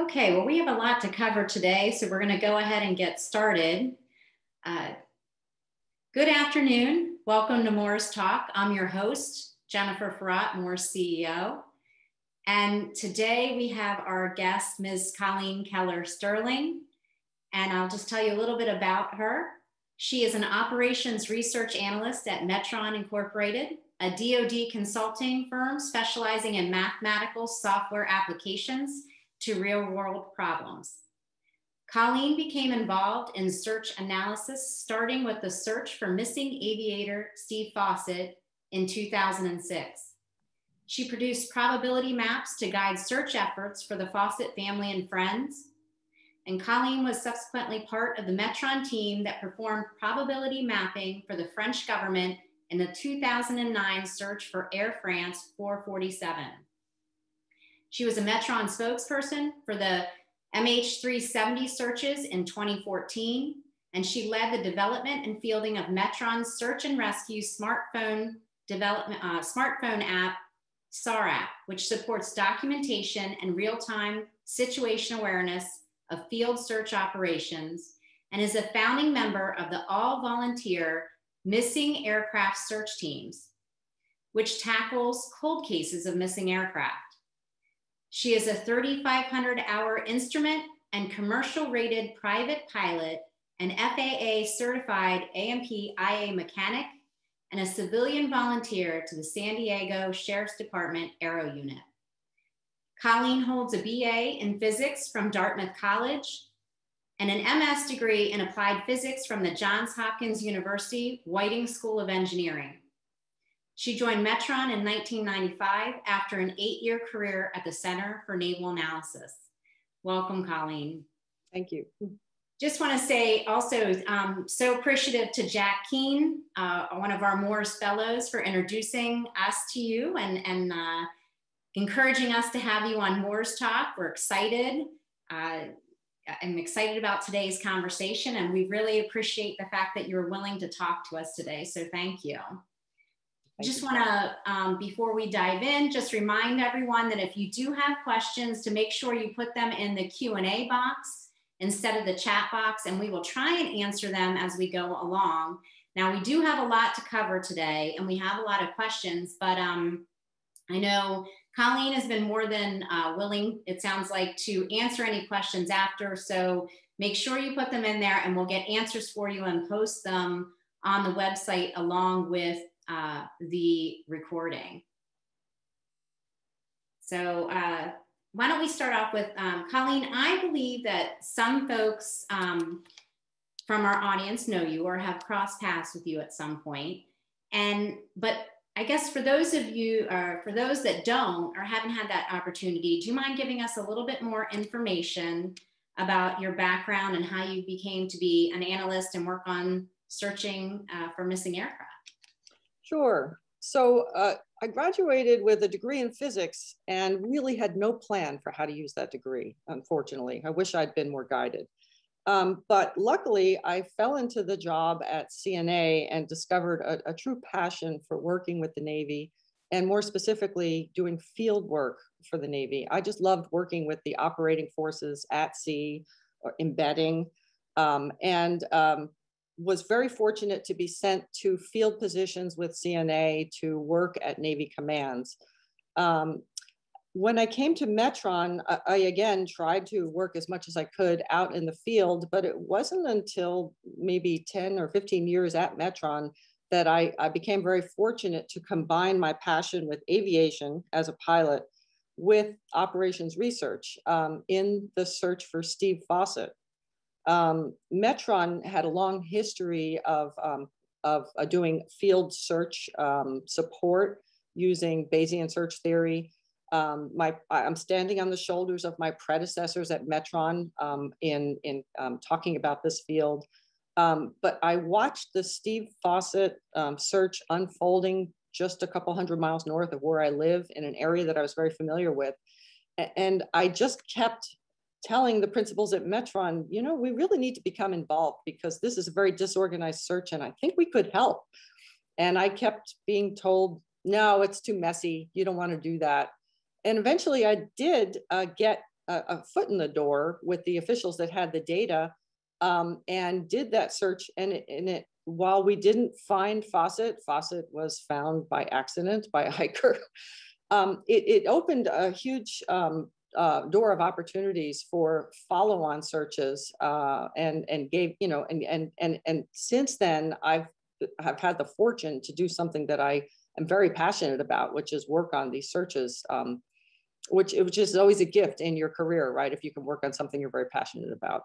Okay, well, we have a lot to cover today, so we're going to go ahead and get started. Uh, good afternoon. Welcome to MORS Talk. I'm your host, Jennifer Ferrat, MORS CEO. And today we have our guest, Ms. Colleen Keller Sterling. And I'll just tell you a little bit about her. She is an operations research analyst at Metron Incorporated, a DoD consulting firm specializing in mathematical software applications to real world problems. Colleen became involved in search analysis, starting with the search for missing aviator Steve Fossett in 2006. She produced probability maps to guide search efforts for the Fossett family and friends. And Colleen was subsequently part of the Metron team that performed probability mapping for the French government in the 2009 search for Air France 447. She was a Metron spokesperson for the MH370 searches in 2014, and she led the development and fielding of Metron's search and rescue smartphone development uh, smartphone app, SAR which supports documentation and real-time situation awareness of field search operations, and is a founding member of the all-volunteer missing aircraft search teams, which tackles cold cases of missing aircraft. She is a 3,500 hour instrument and commercial rated private pilot, an FAA certified A&P IA mechanic, and a civilian volunteer to the San Diego Sheriff's Department Aero Unit. Colleen holds a BA in physics from Dartmouth College and an MS degree in applied physics from the Johns Hopkins University Whiting School of Engineering. She joined Metron in 1995 after an eight year career at the Center for Naval Analysis. Welcome, Colleen. Thank you. Just want to say also, um, so appreciative to Jack Keene, uh, one of our MORS Fellows, for introducing us to you and, and uh, encouraging us to have you on MORS Talk. We're excited. Uh, I'm excited about today's conversation, and we really appreciate the fact that you're willing to talk to us today. So, thank you. Just want to, um, before we dive in, just remind everyone that if you do have questions to make sure you put them in the Q&A box instead of the chat box, and we will try and answer them as we go along. Now, we do have a lot to cover today, and we have a lot of questions, but um, I know Colleen has been more than uh, willing, it sounds like, to answer any questions after. So make sure you put them in there and we'll get answers for you and post them on the website along with uh, the recording. So uh, why don't we start off with um, Colleen? I believe that some folks um, from our audience know you or have crossed paths with you at some point. And but I guess for those of you, or for those that don't or haven't had that opportunity, do you mind giving us a little bit more information about your background and how you became to be an analyst and work on searching uh, for missing aircraft? Sure. So uh, I graduated with a degree in physics and really had no plan for how to use that degree, unfortunately. I wish I'd been more guided. Um, but luckily, I fell into the job at CNA and discovered a, a, true passion for working with the Navy and more specifically doing field work for the Navy. I just loved working with the operating forces at sea or embedding. Um, and um, was very fortunate to be sent to field positions with CNA to work at Navy commands. Um, when I came to Metron, I, I, again tried to work as much as I could out in the field, but it wasn't until maybe 10 or 15 years at Metron that I, I became very fortunate to combine my passion with aviation as a pilot with operations research um, in the search for Steve Fossett. Um, Metron had a long history of, um, of uh, doing field search um, support using Bayesian search theory. Um, my, I'm standing on the shoulders of my predecessors at Metron um, in, in um, talking about this field. but I watched the Steve Fossett search unfolding just a couple hundred miles north of where I live in an area that I was very familiar with. And I just kept telling the principals at Metron, you know, we really need to become involved because this is a very disorganized search and I think we could help. And I kept being told, no, it's too messy. You don't want to do that. And eventually I did uh, get a, a, foot in the door with the officials that had the data um, and did that search. And it, and it, while we didn't find Fossett, Fossett was found by accident by a hiker. Um, it, it, opened a huge um, uh, door of opportunities for follow-on searches uh, and and gave you know and and and and since then I've have had the fortune to do something that I am very passionate about, which is work on these searches, um, which which is always a gift in your career, right? If you can work on something you're very passionate about.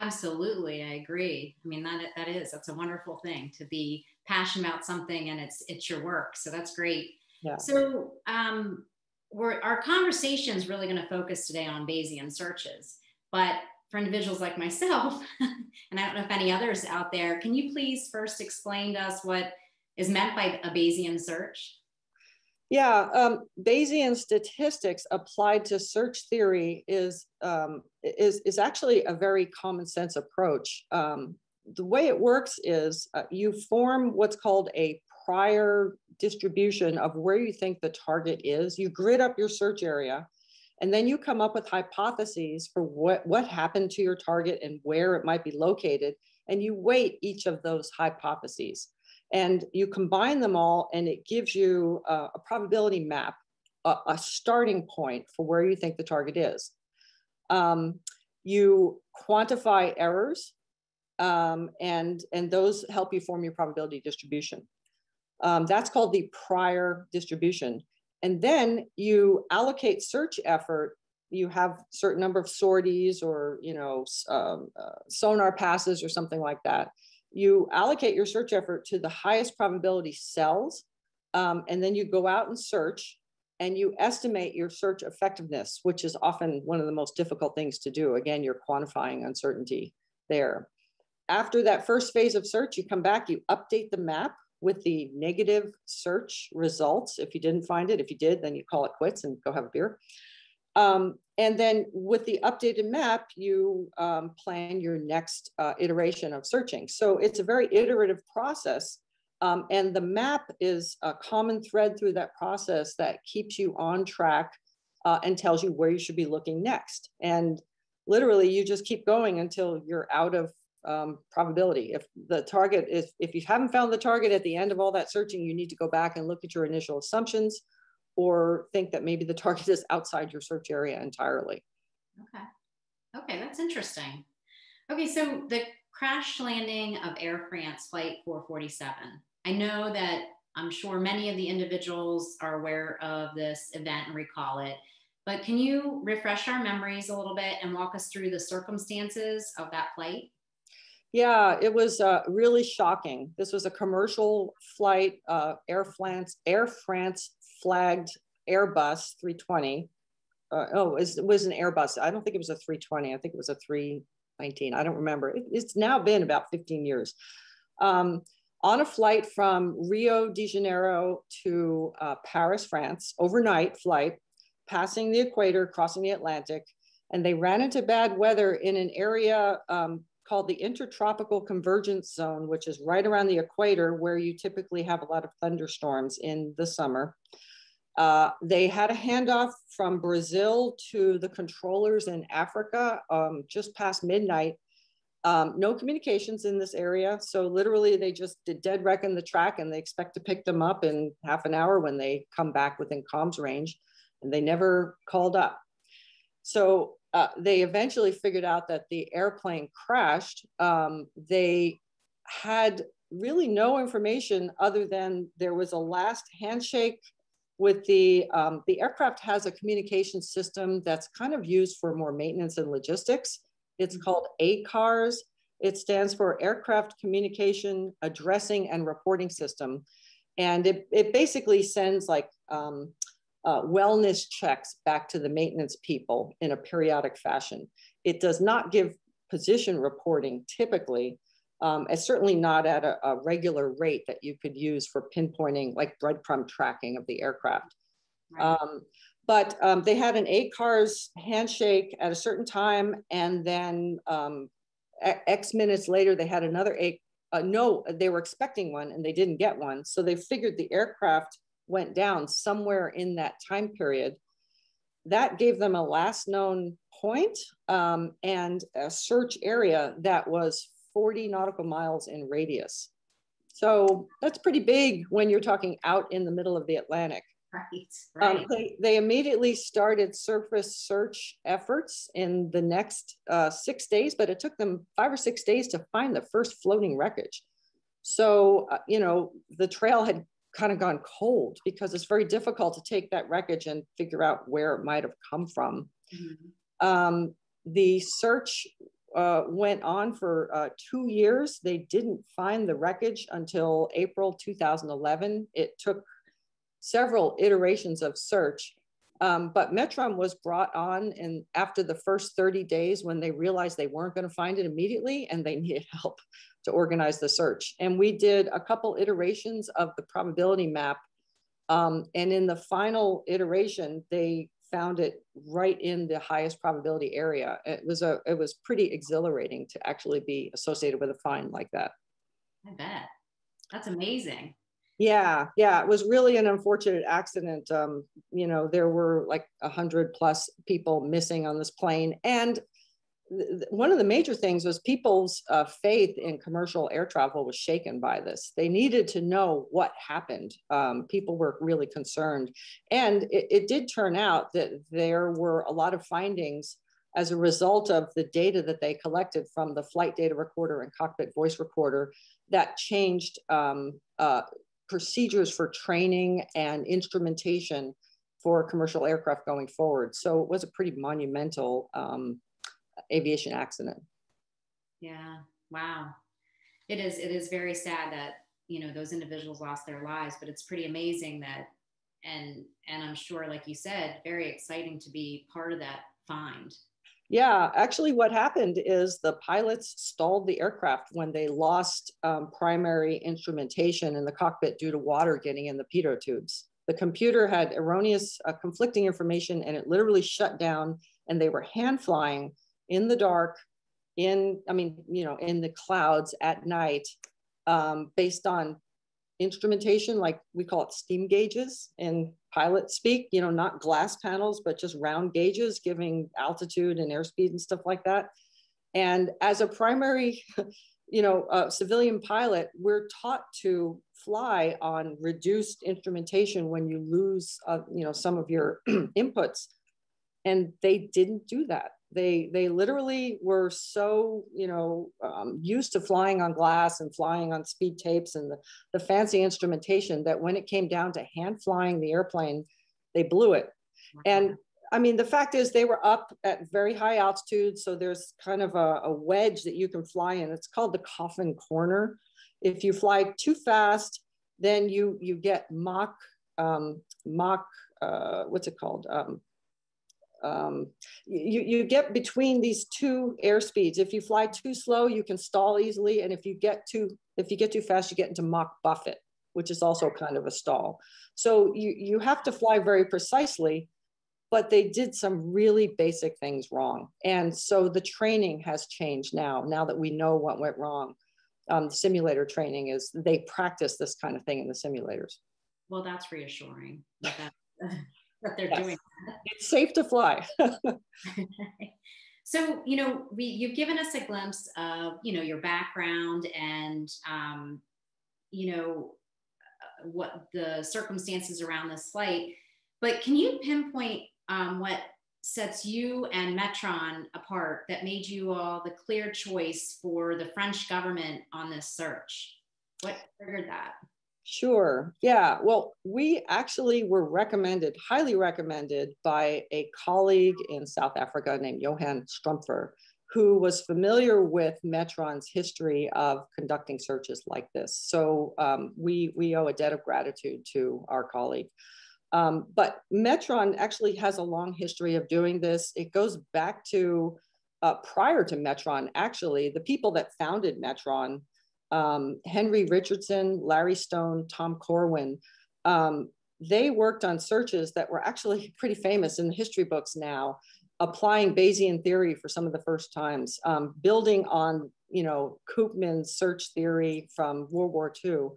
Absolutely, I agree. I mean that that is that's a wonderful thing to be passionate about something and it's it's your work. So that's great. Yeah. So um, we're, our conversation is really going to focus today on Bayesian searches. But for individuals like myself, and I don't know if any others out there, can you please first explain to us what is meant by a Bayesian search? Yeah, um, Bayesian statistics applied to search theory is, um, is, is actually a very common sense approach. Um, the way it works is uh, you form what's called a prior distribution of where you think the target is. You grid up your search area, and then you come up with hypotheses for what, what happened to your target and where it might be located. And you weight each of those hypotheses. And you combine them all, and it gives you a, a probability map, a, a, starting point for where you think the target is. Um, you quantify errors, um, and, and those help you form your probability distribution. Um, that's called the prior distribution. And then you allocate search effort. You have certain number of sorties or you know um, uh, sonar passes or something like that. You allocate your search effort to the highest probability cells, um, and then you go out and search and you estimate your search effectiveness, which is often one of the most difficult things to do. Again, you're quantifying uncertainty there. After that first phase of search, you come back, you update the map with the negative search results. If you didn't find it, if you did, then you call it quits and go have a beer. Um, and then with the updated map, you um, plan your next uh, iteration of searching. So it's a very iterative process. Um, and the map is a common thread through that process that keeps you on track uh, and tells you where you should be looking next. And literally, you just keep going until you're out of um, probability. If the target is, if you haven't found the target at the end of all that searching, you need to go back and look at your initial assumptions or think that maybe the target is outside your search area entirely. Okay. Okay, that's interesting. Okay, so the crash landing of Air France Flight 447. I know that I'm sure many of the individuals are aware of this event and recall it, but can you refresh our memories a little bit and walk us through the circumstances of that flight? Yeah, it was uh, really shocking. This was a commercial flight, uh, Air France, Air France flagged Airbus 320. Uh, oh, it was, an Airbus. I don't think it was a 320. I think it was a 319. I don't remember. It, it's now been about 15 years. Um, on a flight from Rio de Janeiro to uh, Paris, France, overnight flight, passing the equator, crossing the Atlantic, and they ran into bad weather in an area um, called the Intertropical Convergence Zone, which is right around the equator where you typically have a lot of thunderstorms in the summer. Uh, they had a handoff from Brazil to the controllers in Africa um, just past midnight. Um, no communications in this area. So literally they just did dead reckon the track and they expect to pick them up in half an hour when they come back within comms range and they never called up. So uh, they eventually figured out that the airplane crashed. Um, they had really no information other than there was a last handshake with the um, the aircraft has a communication system that's kind of used for more maintenance and logistics. It's mm-hmm. called ACARS. It stands for Aircraft Communication Addressing and Reporting System, and it it basically sends like um, uh, wellness checks back to the maintenance people in a periodic fashion. It does not give position reporting typically, um, it's certainly not at a, a, regular rate that you could use for pinpointing like breadcrumb tracking of the aircraft. Right. Um, but um, they had an ACARS handshake at a certain time, and then um, X minutes later, they had another A. Uh, no, they were expecting one and they didn't get one. So they figured the aircraft went down somewhere in that time period. that gave them a last known point, um, and a search area that was 40 nautical miles in radius. So that's pretty big when you're talking out in the middle of the Atlantic. Right, Um, right. they, they immediately started surface search efforts in the next uh, six days, but it took them five or six days to find the first floating wreckage. So, uh, you know, the trail had kind of gone cold because it's very difficult to take that wreckage and figure out where it might have come from. Mhm. Um, the search uh, went on for uh, two years. They didn't find the wreckage until April 2011. It took several iterations of search. Um, but Metron was brought on and after the first 30 days when they realized they weren't going to find it immediately and they needed help to organize the search. And we did a couple iterations of the probability map. Um, and in the final iteration, they found it right in the highest probability area. It was a it was pretty exhilarating to actually be associated with a find like that. I bet. That's amazing. Yeah, yeah, it was really an unfortunate accident. Um, you know, there were like a hundred plus people missing on this plane, and one of the major things was people's uh, faith in commercial air travel was shaken by this. They needed to know what happened. Um, people were really concerned, and it, it did turn out that there were a lot of findings as a result of the data that they collected from the flight data recorder and cockpit voice recorder that changed um, uh, procedures for training and instrumentation for commercial aircraft going forward. So it was a pretty monumental um, aviation accident. Yeah. Wow. It is. It is very sad that you know those individuals lost their lives, but it's pretty amazing that, and and I'm sure, like you said, very exciting to be part of that find. Yeah, actually, what happened is the pilots stalled the aircraft when they lost um, primary instrumentation in the cockpit due to water getting in the pitot tubes. The computer had erroneous, uh, conflicting information, and it literally shut down. And they were hand flying in the dark, in I mean, you know, in the clouds at night, um, based on instrumentation, like we call it steam gauges in pilot speak, you know, not glass panels, but just round gauges giving altitude and airspeed and stuff like that. And as a primary, you know, uh, civilian pilot, we're taught to fly on reduced instrumentation when you lose, uh, you know, some of your inputs. And they didn't do that they they literally were so you know um, used to flying on glass and flying on speed tapes and the, the fancy instrumentation that when it came down to hand flying the airplane they blew it. And i mean the fact is they were up at very high altitude so there's kind of a, a wedge that you can fly in. It's called the coffin corner. If you fly too fast then you you get mock um, Mach uh, what's it called? Um, um, you, you get between these two air speeds. If you fly too slow, you can stall easily. And if you get too, if you get too fast, you get into Mach buffet, which is also kind of a stall. So you, you have to fly very precisely, but they did some really basic things wrong. And so the training has changed now, now that we know what went wrong. Um, simulator training is they practice this kind of thing in the simulators. Well, that's reassuring that, that, they're Yes. doing It's safe to fly. so you know we you've given us a glimpse of you know your background and um, you know uh, what the circumstances around this flight but can you pinpoint um, what sets you and metron apart that made you all the clear choice for the french government on this search what triggered that Sure. Yeah. Well, we actually were recommended, highly recommended by a colleague in South Africa named Johan Strumpfer, who was familiar with Metron's history of conducting searches like this. So um, we, we owe a debt of gratitude to our colleague. Um, but Metron actually has a long history of doing this. It goes back to uh, prior to Metron, actually, the people that founded Metron um, Henry Richardson, Larry Stone, Tom Corwin, um, they worked on searches that were actually pretty famous in the history books now, applying Bayesian theory for some of the first times, um, building on you know Koopman's search theory from World War II.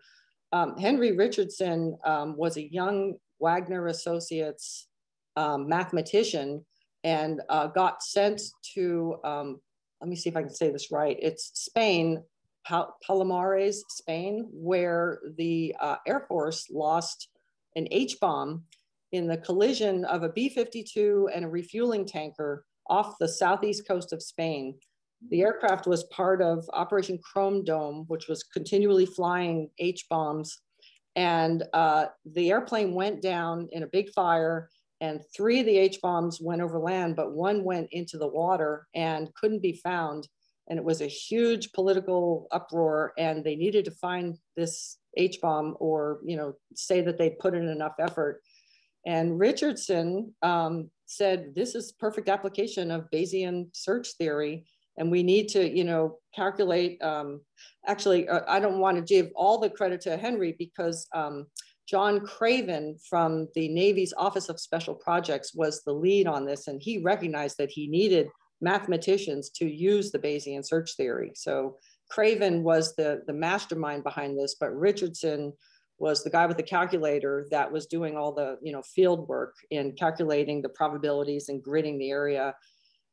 Um, Henry Richardson um, was a young Wagner Associates um, mathematician and uh, got sent to, let me see if I can say this right. It's Spain, Palomares, Spain, where the uh, Air Force lost an H bomb in the collision of a B 52 and a refueling tanker off the southeast coast of Spain. The aircraft was part of Operation Chrome Dome, which was continually flying H bombs. And uh, the airplane went down in a big fire, and three of the H bombs went over land, but one went into the water and couldn't be found. And it was a huge political uproar, and they needed to find this H bomb or, you know, say that they'd put in enough effort. And Richardson um, said, this is perfect application of Bayesian search theory. And we need to, you know, calculate, um, actually, uh, I don't want to give all the credit to Henry because um, John Craven from the Navy's Office of Special Projects was the lead on this. And he recognized that he needed mathematicians to use the Bayesian search theory. So Craven was the, the mastermind behind this, but Richardson was the guy with the calculator that was doing all the you know field work in calculating the probabilities and gridding the area.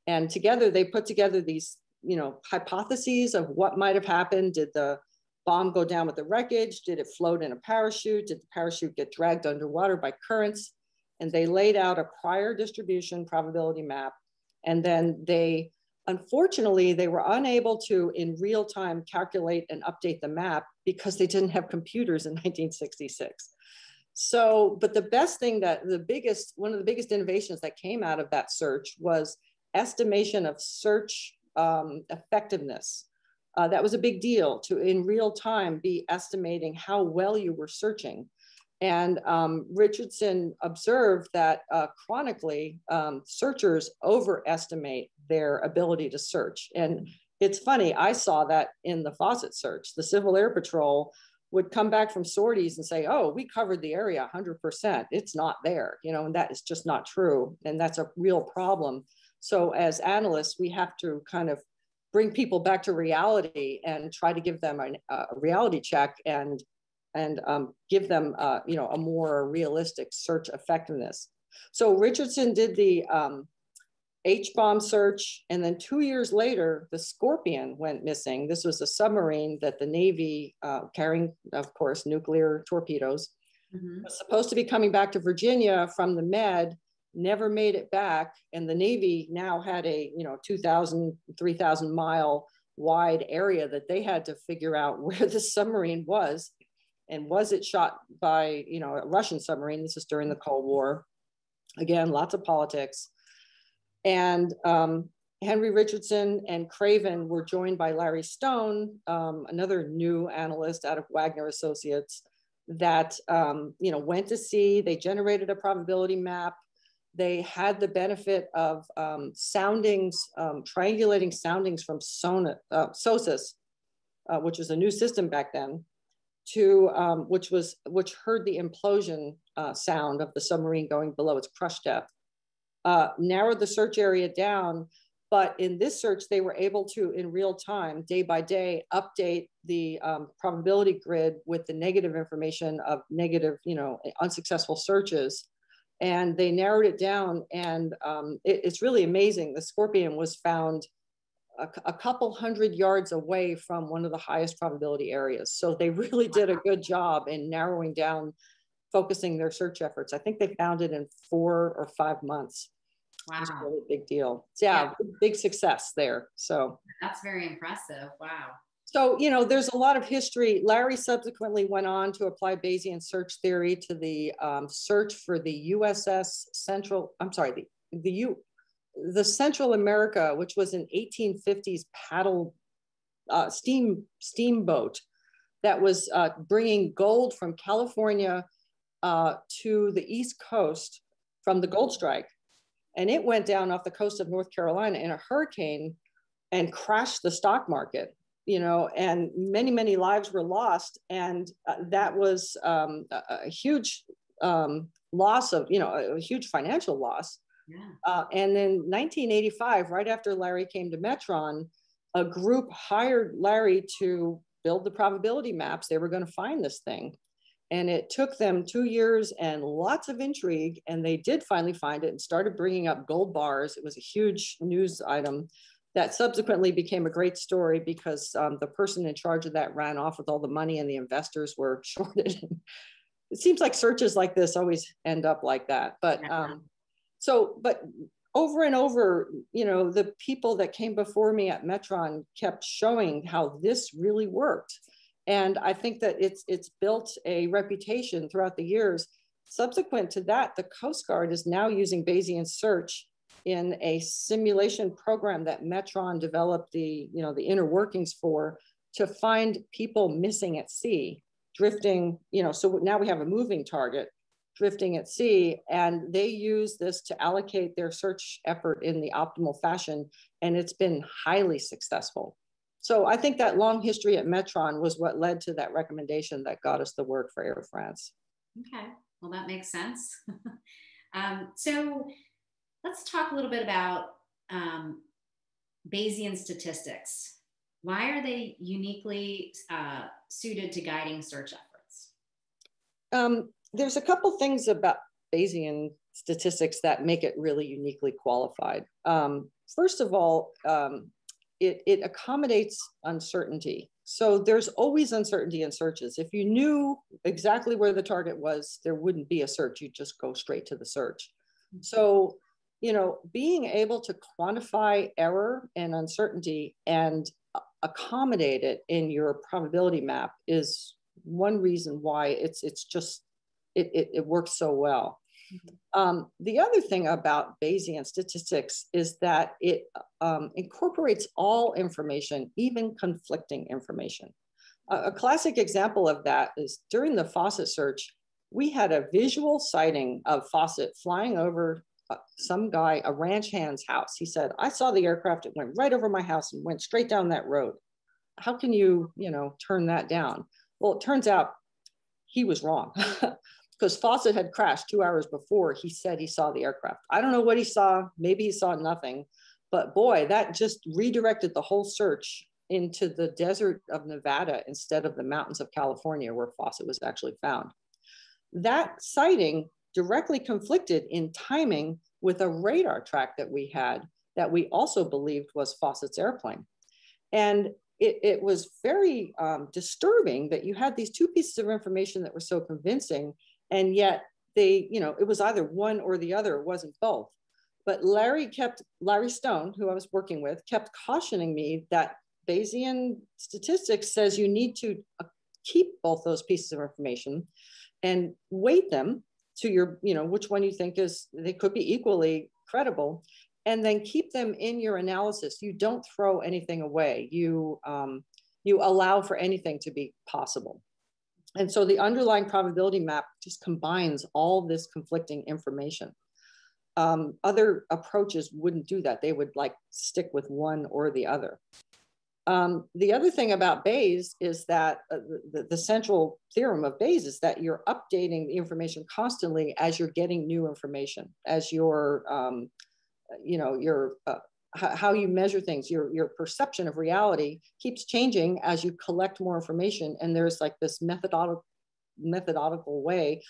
And together they put together these you know hypotheses of what might have happened. Did the bomb go down with the wreckage? Did it float in a parachute? Did the parachute get dragged underwater by currents? And they laid out a prior distribution probability map and then they Unfortunately, they were unable to, in real time, calculate and update the map because they didn't have computers in 1966. So, but the best thing that the biggest, one of the biggest innovations that came out of that search was estimation of search um, effectiveness. Uh, that was a big deal to, in real time, be estimating how well you were searching. And um, Richardson observed that uh, chronically, um, searchers overestimate their ability to search. And it's funny, I saw that in the Fossett search. The Civil Air Patrol would come back from sorties and say, oh, we covered the area 100%. It's not there, you know, and that is just not true. And that's a real problem. So as analysts, we have to kind of bring people back to reality and try to give them a, a reality check and and um, give them, uh, you know, a more realistic search effectiveness. So Richardson did the um, H-bomb search, and then two years later, the Scorpion went missing. This was a submarine that the Navy, uh, carrying, of course, nuclear torpedoes, mm-hmm. was supposed to be coming back to Virginia from the Med, never made it back, and the Navy now had a, you know, 2,000, 3,000 mile wide area that they had to figure out where the submarine was and was it shot by you know a russian submarine? This is during the cold war. Again lots of politics. And um, henry richardson and craven were joined by larry stone um, another new analyst out of wagner associates that um, you know went to sea. They generated a probability map. They had the benefit of um, soundings um, triangulating soundings from Sona, uh, SOSUS, uh, which was a new system back then to um, which was which heard the implosion uh, sound of the submarine going below its crush depth, uh, narrowed the search area down. But in this search, they were able to, in real time, day by day, update the um, probability grid with the negative information of negative, you know, unsuccessful searches. And they narrowed it down, and um, it, it's really amazing. The scorpion was found a, a, couple hundred yards away from one of the highest probability areas. So they really did a good job in narrowing down, focusing their search efforts. I think they found it in four or five months. Wow. Really big deal. Yeah, yeah. big success there. So that's very impressive. Wow. So, you know, there's a lot of history. Larry subsequently went on to apply Bayesian search theory to the um, search for the USS Central, I'm sorry, the, the U, the Central America, which was an 1850s paddle uh, steam steamboat that was uh, bringing gold from California uh, to the East Coast from the gold strike. And it went down off the coast of North Carolina in a hurricane and crashed the stock market, you know, and many, many lives were lost. And uh, that was um, a, a, huge um, loss of, you know, a, a huge financial loss. Yeah. Uh, and in 1985, right after Larry came to Metron, a group hired Larry to build the probability maps. They were going to find this thing. And it took them two years and lots of intrigue. And they did finally find it and started bringing up gold bars. It was a huge news item that subsequently became a great story because um, the person in charge of that ran off with all the money and the investors were shorted. it seems like searches like this always end up like that. But um, so, but over and over, you know, the people that came before me at Metron kept showing how this really worked. And I think that it's it's built a reputation throughout the years. Subsequent to that, the Coast Guard is now using Bayesian search in a simulation program that Metron developed the, you know, the inner workings for to find people missing at sea, drifting, you know, so now we have a moving target drifting at sea and they use this to allocate their search effort in the optimal fashion and it's been highly successful. So I think that long history at Metron was what led to that recommendation that got us the work for Air France. Okay, well, that makes sense. um, so let's talk a little bit about um, Bayesian statistics. Why are they uniquely uh, suited to guiding search efforts? Um, there's a couple things about Bayesian statistics that make it really uniquely qualified. Um, first of all, um, it, it accommodates uncertainty. So there's always uncertainty in searches. If you knew exactly where the target was, there wouldn't be a search. You'd just go straight to the search. So, you know, being able to quantify error and uncertainty and accommodate it in your probability map is one reason why it's it's just it, it, it works so well. Mm-hmm. Um, the other thing about Bayesian statistics is that it um, incorporates all information, even conflicting information. A, a classic example of that is during the Fossett search, we had a visual sighting of Fossett flying over uh, some guy, a ranch hand's house. He said, I saw the aircraft, it went right over my house and went straight down that road. How can you, you know, turn that down? Well, it turns out he was wrong. because Fossett had crashed two hours before he said he saw the aircraft. I don't know what he saw. Maybe he saw nothing. But boy, that just redirected the whole search into the desert of Nevada instead of the mountains of California where Fossett was actually found. That sighting directly conflicted in timing with a radar track that we had that we also believed was Fossett's airplane. And it, it was very um, disturbing that you had these two pieces of information that were so convincing and yet they, you know, it was either one or the other, it wasn't both. But Larry kept, Larry Stone, who I was working with, kept cautioning me that Bayesian statistics says you need to uh, keep both those pieces of information and weight them to your, you know, which one you think is, they could be equally credible, and then keep them in your analysis. You don't throw anything away. You, um, you allow for anything to be possible. And so the underlying probability map just combines all this conflicting information. Um, other approaches wouldn't do that. They would like stick with one or the other. Um, the other thing about Bayes is that uh, the, the, central theorem of Bayes is that you're updating the information constantly as you're getting new information, as your, um, you know, your uh, how you measure things, your, your perception of reality keeps changing as you collect more information. And there's like this methodological, methodological way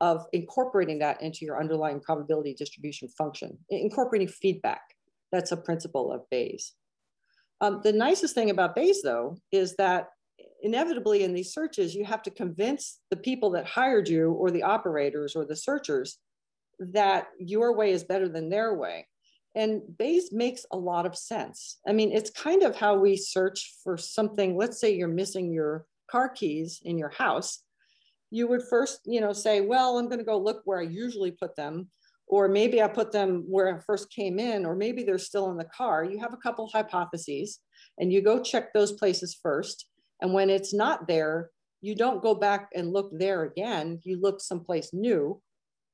of incorporating that into your underlying probability distribution function, incorporating feedback. That's a principle of Bayes. Um, the nicest thing about Bayes, though, is that inevitably in these searches, you have to convince the people that hired you or the operators or the searchers that your way is better than their way. And Bayes makes a lot of sense. I mean, it's kind of how we search for something. Let's say you're missing your car keys in your house. You would first, you know, say, well, I'm going to go look where I usually put them. Or maybe I put them where I first came in, or maybe they're still in the car. You have a couple hypotheses and you go check those places first. And when it's not there, you don't go back and look there again. You look someplace new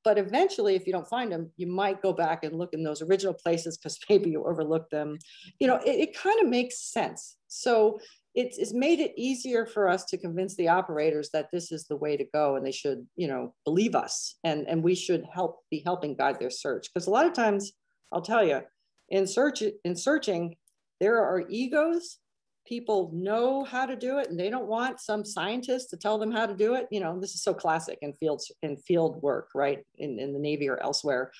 but eventually, if you don't find them, you might go back and look in those original places because maybe you overlooked them. You know, it, it kind of makes sense. So it's, it's made it easier for us to convince the operators that this is the way to go and they should, you know, believe us and, and we should help be helping guide their search. Because a lot of times, I'll tell you, in search in searching, there are egos people know how to do it and they don't want some scientist to tell them how to do it. You know, this is so classic in fields in field work, right? In, in the Navy or elsewhere.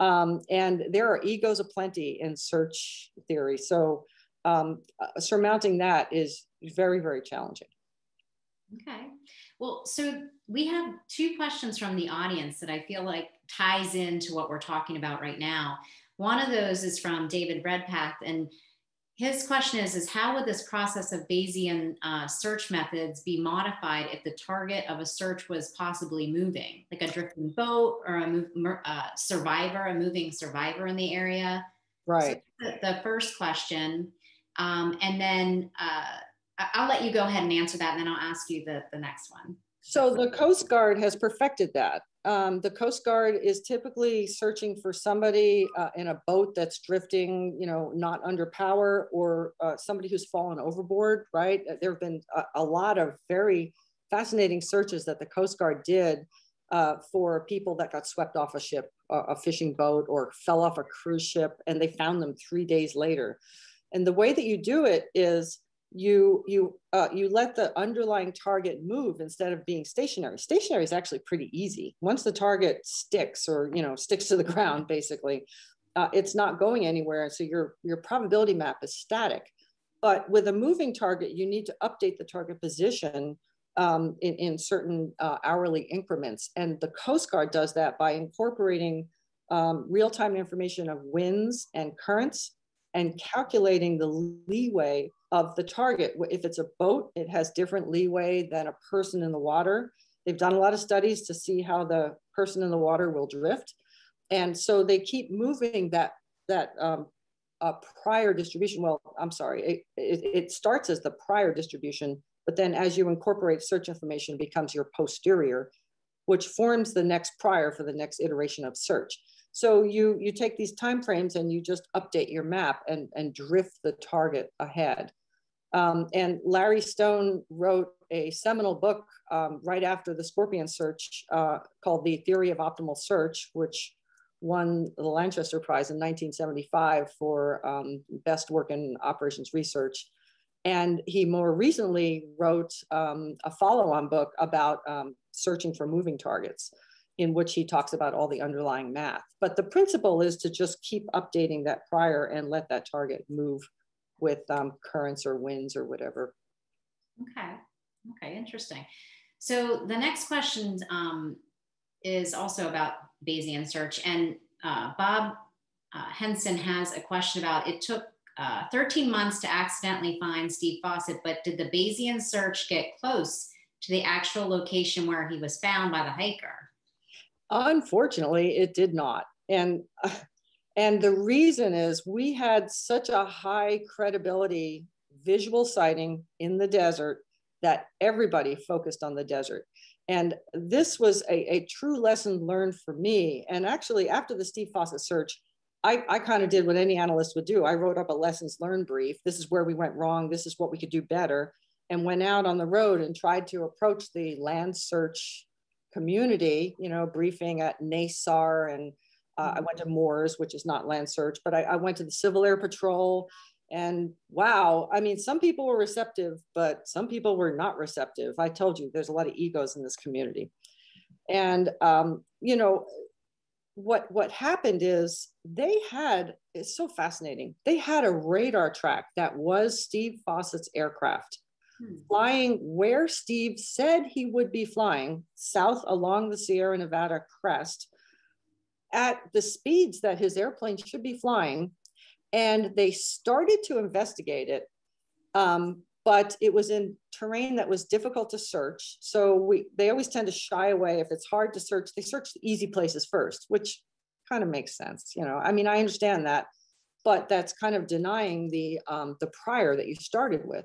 Um, and there are egos aplenty in search theory. So um, uh, surmounting that is very, very challenging. Okay. Well, so we have two questions from the audience that I feel like ties into what we're talking about right now. One of those is from David Redpath, and his question is, is how would this process of Bayesian uh, search methods be modified if the target of a search was possibly moving, like a drifting boat or a move, uh, survivor, a moving survivor in the area? Right. So the, the, first question. Um, and then uh, I'll let you go ahead and answer that, and then I'll ask you the, the next one. So the Coast Guard has perfected that um, the Coast Guard is typically searching for somebody uh, in a boat that's drifting, you know, not under power or uh, somebody who's fallen overboard, right? There have been a, a, lot of very fascinating searches that the Coast Guard did uh, for people that got swept off a ship, a fishing boat, or fell off a cruise ship, and they found them three days later. And the way that you do it is you you uh, you let the underlying target move instead of being stationary. Stationary is actually pretty easy. Once the target sticks or you know sticks to the ground, basically, uh, it's not going anywhere. So your your probability map is static. But with a moving target, you need to update the target position um, in, in certain uh, hourly increments. And the Coast Guard does that by incorporating um, real-time information of winds and currents and calculating the leeway of the target. If it's a boat, it has different leeway than a person in the water. They've done a lot of studies to see how the person in the water will drift. And so they keep moving that, that um, uh, prior distribution. Well, I'm sorry, it, it, it starts as the prior distribution, but then as you incorporate search information, becomes your posterior, which forms the next prior for the next iteration of search. So you, you take these time frames and you just update your map and, and drift the target ahead. Um, and Larry Stone wrote a seminal book um, right after the Scorpion search uh, called The Theory of Optimal Search, which won the Lanchester Prize in 1975 for um, best work in operations research. And he more recently wrote um, a follow on book about um, searching for moving targets, in which he talks about all the underlying math. But the principle is to just keep updating that prior and let that target move with um, currents or winds or whatever. Okay. Okay. Interesting. So the next question um, is also about Bayesian search, and uh, Bob uh, Henson has a question about it took uh, 13 months to accidentally find Steve Fossett, but did the Bayesian search get close to the actual location where he was found by the hiker? Unfortunately, it did not. And uh, and the reason is we had such a high credibility visual sighting in the desert that everybody focused on the desert. And this was a, a true lesson learned for me. And actually, after the Steve Fossett search, I, I kind of did what any analyst would do. I wrote up a lessons learned brief. This is where we went wrong. This is what we could do better. And went out on the road and tried to approach the land search community, you know, briefing at NASAR and uh, I went to MORS, which is not land search, but I, I, went to the Civil Air Patrol. And wow, I mean, some people were receptive, but some people were not receptive. I told you there's a lot of egos in this community. And, um, you know, what, what happened is they had, it's so fascinating. They had a radar track that was Steve Fossett's aircraft hmm. flying where Steve said he would be flying south along the Sierra Nevada crest at the speeds that his airplane should be flying. And they started to investigate it, um, but it was in terrain that was difficult to search. So we, they always tend to shy away. If it's hard to search, they search the easy places first, which kind of makes sense. You know, I mean, I understand that, but that's kind of denying the, um, the prior that you started with.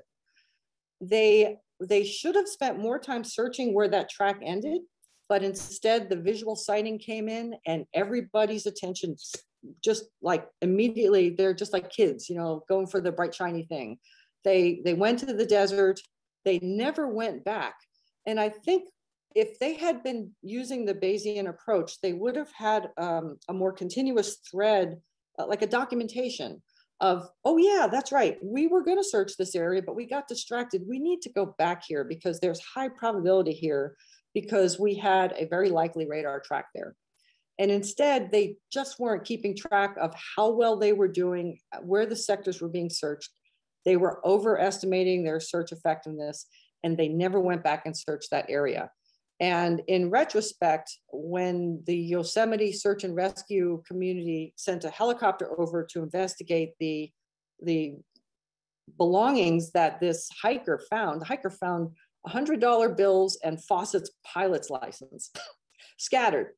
They, they should have spent more time searching where that track ended but instead the visual sighting came in and everybody's attention just like immediately they're just like kids you know going for the bright shiny thing they they went to the desert they never went back and i think if they had been using the bayesian approach they would have had um, a more continuous thread uh, like a documentation of, oh yeah, that's right. We were going to search this area, but we got distracted. We need to go back here because there's high probability here because we had a very likely radar track there. And instead, they just weren't keeping track of how well they were doing, where the sectors were being searched. They were overestimating their search effectiveness, and they never went back and searched that area. And in retrospect, when the Yosemite search and rescue community sent a helicopter over to investigate the, the belongings that this hiker found, the hiker found $100 bills and Fossett's pilot's license scattered.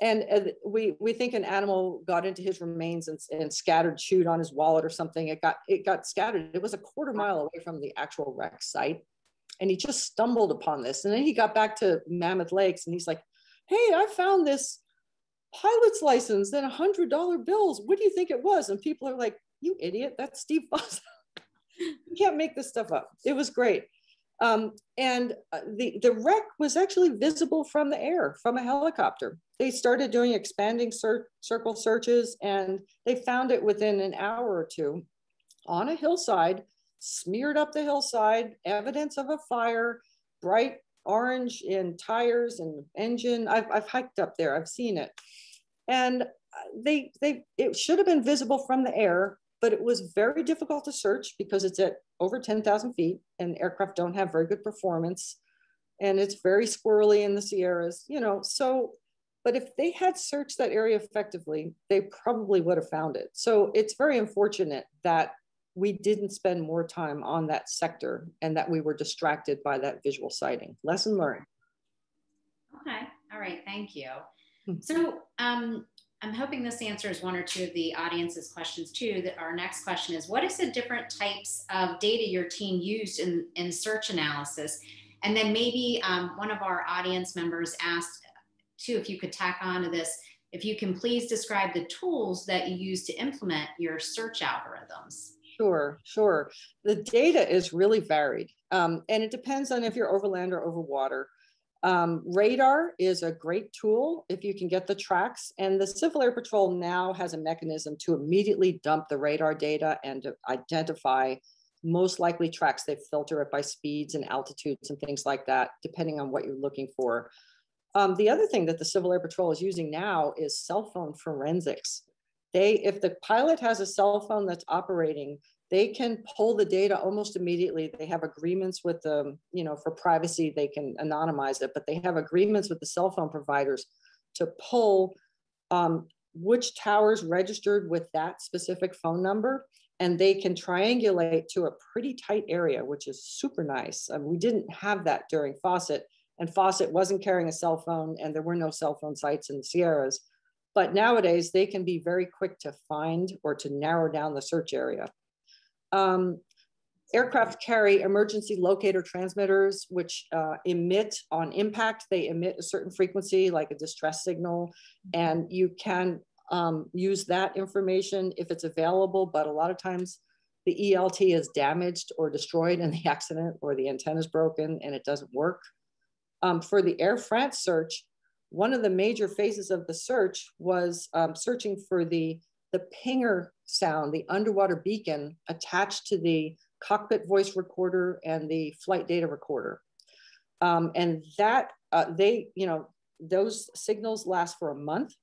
And uh, we, we think an animal got into his remains and, and scattered, chewed on his wallet or something. It got, it got scattered. It was a quarter mile away from the actual wreck site and he just stumbled upon this. And then he got back to Mammoth Lakes and he's like, Hey, I found this pilot's license hundred dollar bills. What do you think it was? And people are like, You idiot, that's Steve Foss. you can't make this stuff up. It was great. Um, and uh, the, the wreck was actually visible from the air, from a helicopter. They started doing expanding cir- circle searches and they found it within an hour or two on a hillside smeared up the hillside, evidence of a fire, bright orange in tires and engine. I've, I've hiked up there, I've seen it. And uh, they, they, it should have been visible from the air, but it was very difficult to search because it's at over 10,000 feet and aircraft don't have very good performance. And it's very squirrely in the Sierras, you know, so but if they had searched that area effectively, they probably would have found it. So it's very unfortunate that we didn't spend more time on that sector and that we were distracted by that visual sighting. Lesson learned. Okay. All right. Thank you. Hmm. So um, I'm hoping this answers one or two of the audience's questions too. That our next question is, what is the different types of data your team used in, in search analysis? And then maybe um, one of our audience members asked too, if you could tack on to this, if you can please describe the tools that you use to implement your search algorithms. Sure, sure. The data is really varied. Um, and it depends on if you're over land or over water. Um, radar is a great tool if you can get the tracks. And the Civil Air Patrol now has a mechanism to immediately dump the radar data and identify most likely tracks. They filter it by speeds and altitudes and things like that, depending on what you're looking for. Um, the other thing that the Civil Air Patrol is using now is cell phone forensics. They, if the pilot has a cell phone that's operating, they can pull the data almost immediately. They have agreements with the, you know, for privacy, they can anonymize it, but they have agreements with the cell phone providers to pull um, which towers registered with that specific phone number. And they can triangulate to a pretty tight area, which is super nice. Um, we didn't have that during Fossett, and Fossett wasn't carrying a cell phone, and there were no cell phone sites in the Sierras. But nowadays, they can be very quick to find or to narrow down the search area. Um, aircraft carry emergency locator transmitters, which uh, emit on impact. They emit a certain frequency, like a distress signal, and you can um, use that information if it's available. But a lot of times, the ELT is damaged or destroyed in the accident, or the antenna is broken and it doesn't work. Um, for the Air France search, one of the major phases of the search was um, searching for the, the pinger sound, the underwater beacon attached to the cockpit voice recorder and the flight data recorder. Um, and that uh, they, you know, those signals last for a month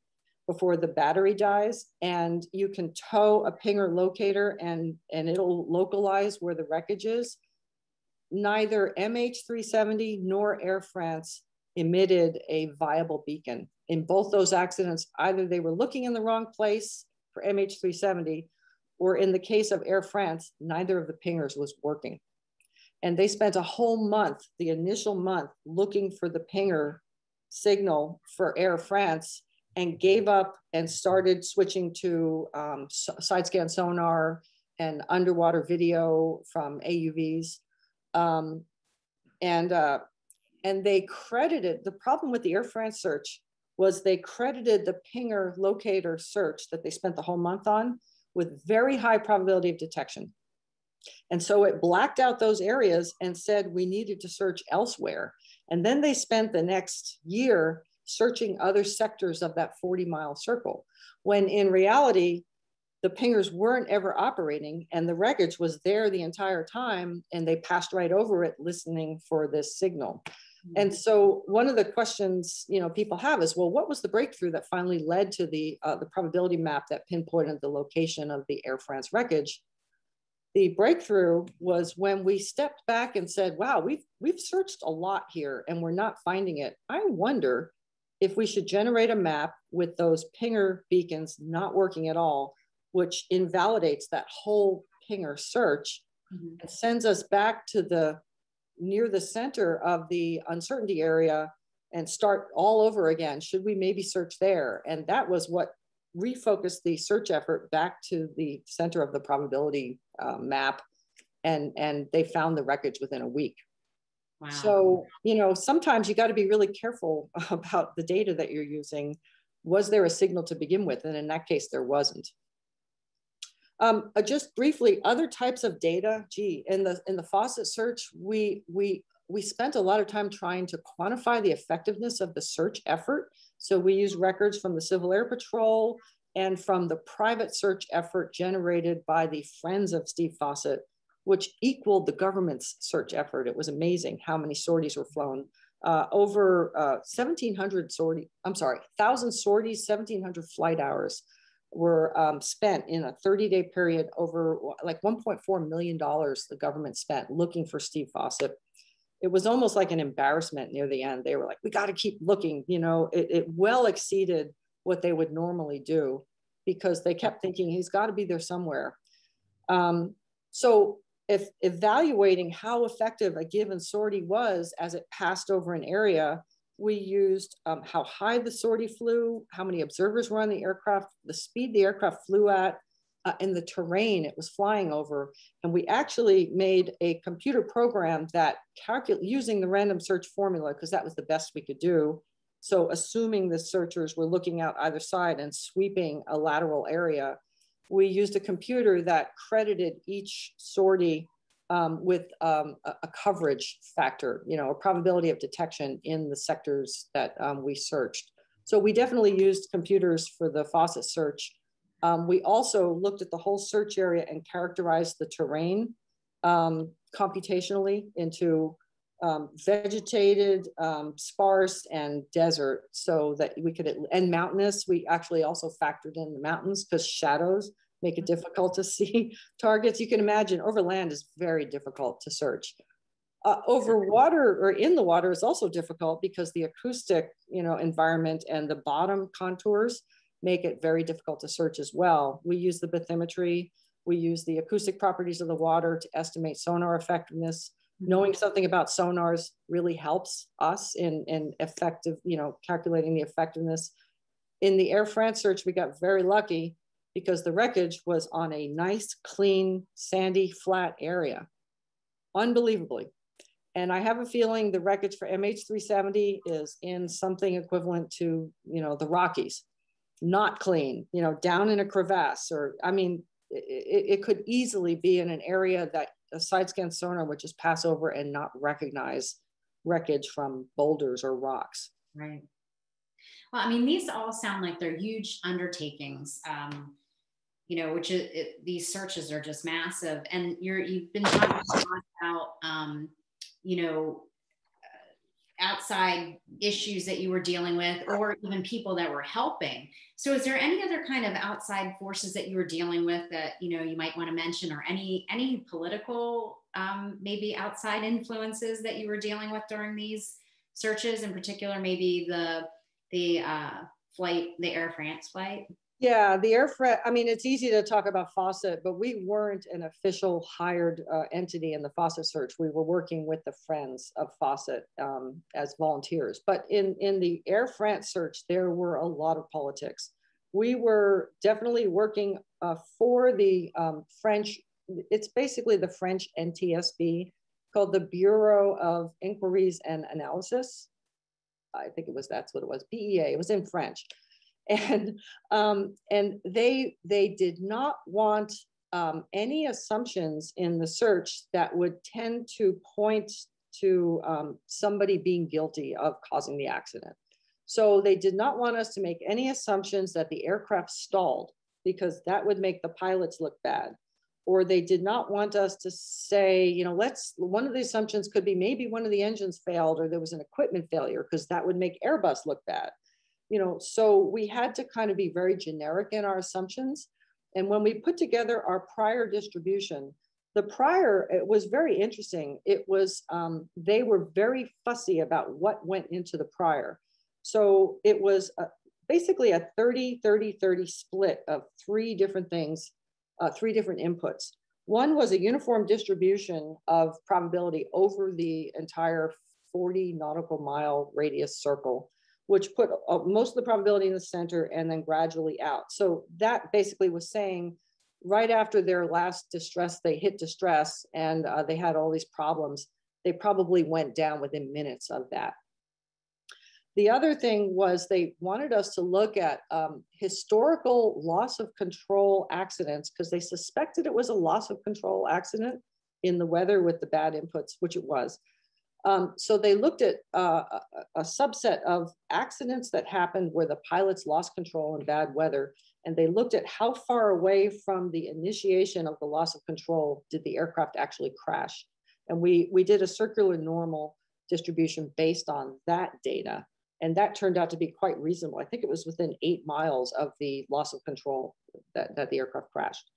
before the battery dies and you can tow a pinger locator and, and it'll localize where the wreckage is. Neither MH370 nor Air France emitted a viable beacon. In both those accidents, either they were looking in the wrong place for MH370, or in the case of Air France, neither of the pingers was working. And they spent a whole month, the initial month, looking for the pinger signal for Air France and gave up and started switching to um, side scan sonar and underwater video from AUVs. Um, and uh, and they credited the problem with the Air France search was they credited the pinger locator search that they spent the whole month on with very high probability of detection. And so it blacked out those areas and said we needed to search elsewhere. And then they spent the next year searching other sectors of that 40 mile circle, when in reality, the pingers weren't ever operating and the wreckage was there the entire time and they passed right over it listening for this signal. And so one of the questions you know people have is, well, what was the breakthrough that finally led to the uh, the probability map that pinpointed the location of the Air France wreckage? The breakthrough was when we stepped back and said, wow, we've we've searched a lot here and we're not finding it. I wonder if we should generate a map with those pinger beacons not working at all, which invalidates that whole pinger search mm-hmm. and sends us back to the near the center of the uncertainty area and start all over again? Should we maybe search there? And that was what refocused the search effort back to the center of the probability uh, map. And, and they found the wreckage within a week. Wow. So, you know, sometimes you got to be really careful about the data that you're using. Was there a signal to begin with? And in that case, there wasn't. Um, uh, just briefly, other types of data. Gee, in the in the Fossett search, we we we spent a lot of time trying to quantify the effectiveness of the search effort. So we use records from the Civil Air Patrol and from the private search effort generated by the Friends of Steve Fossett, which equaled the government's search effort. It was amazing how many sorties were flown. Uh, over uh, 1,700 sorties, I'm sorry, 1,000 sorties, 1,700 flight hours were um, spent in a 30 day period over like $1.4 million the government spent looking for Steve Fossett. It was almost like an embarrassment near the end. They were like, we got to keep looking. You know, it, it well exceeded what they would normally do because they kept thinking he's got to be there somewhere. Um, so if evaluating how effective a given sortie was as it passed over an area, we used um, how high the sortie flew, how many observers were on the aircraft, the speed the aircraft flew at, uh, and the terrain it was flying over. And we actually made a computer program that calculate using the random search formula because that was the best we could do. So assuming the searchers were looking out either side and sweeping a lateral area, we used a computer that credited each sortie um, with um, a, a, coverage factor, you know, a probability of detection in the sectors that um, we searched. So we definitely used computers for the Fossett search. Um, we also looked at the whole search area and characterized the terrain um, computationally into um, vegetated, sparse, and desert so that we could, and mountainous. We actually also factored in the mountains because shadows make it difficult to see targets. You can imagine over land is very difficult to search. Uh, over water or in the water is also difficult because the acoustic you know, environment and the bottom contours make it very difficult to search as well. We use the bathymetry, we use the acoustic properties of the water to estimate sonar effectiveness. Knowing something about sonars really helps us in, in effective, you know, calculating the effectiveness. In the Air France search, we got very lucky because the wreckage was on a nice, clean, sandy, flat area. Unbelievably. And I have a feeling the wreckage for MH370 is in something equivalent to, you know, the Rockies, not clean, you know, down in a crevasse, or I mean, it, it could easily be in an area that a side scan sonar would just pass over and not recognize wreckage from boulders or rocks. Right. Well, I mean, these all sound like they're huge undertakings. Um, you know, which it, these searches are just massive. And you're you've been talking about, um, you know, uh, outside issues that you were dealing with, or even people that were helping. So, is there any other kind of outside forces that you were dealing with that you know you might want to mention, or any any political um, maybe outside influences that you were dealing with during these searches, in particular, maybe the the uh, flight, the Air France flight? Yeah, the Air France, I mean, it's easy to talk about Fossett, but we weren't an official hired uh, entity in the Fossett search. We were working with the friends of Fossett um, as volunteers. But in, in the Air France search, there were a lot of politics. We were definitely working uh, for the um, French, it's basically the French NTSB called the Bureau of Inquiries and Analysis. I think it was, that's what it was, BEA, it was in French and um, and they they did not want um, any assumptions in the search that would tend to point to um, somebody being guilty of causing the accident. So they did not want us to make any assumptions that the aircraft stalled. because that would make the pilots look bad. Or they did not want us to say, you know, let's, one of the assumptions could be maybe one of the engines failed or there was an equipment failure because that would make Airbus look bad. You know, so we had to kind of be very generic in our assumptions. And when we put together our prior distribution, the prior, it was very interesting. It was, um, they were very fussy about what went into the prior. So it was a, basically a 30, 30, 30 split of three different things, uh, three different inputs. One was a uniform distribution of probability over the entire 40 nautical mile radius circle, which put uh, most of the probability in the center and then gradually out. So that basically was saying right after their last distress, they hit distress and uh, they had all these problems. They probably went down within minutes of that. The other thing was they wanted us to look at um, historical loss of control accidents because they suspected it was a loss of control accident in the weather with the bad inputs, which it was. Um, so they looked at uh, a, a, subset of accidents that happened where the pilots lost control in bad weather and they looked at how far away from the initiation of the loss of control did the aircraft actually crash. And we, we did a circular normal distribution based on that data. And that turned out to be quite reasonable. I think it was within eight miles of the loss of control that, that the aircraft crashed.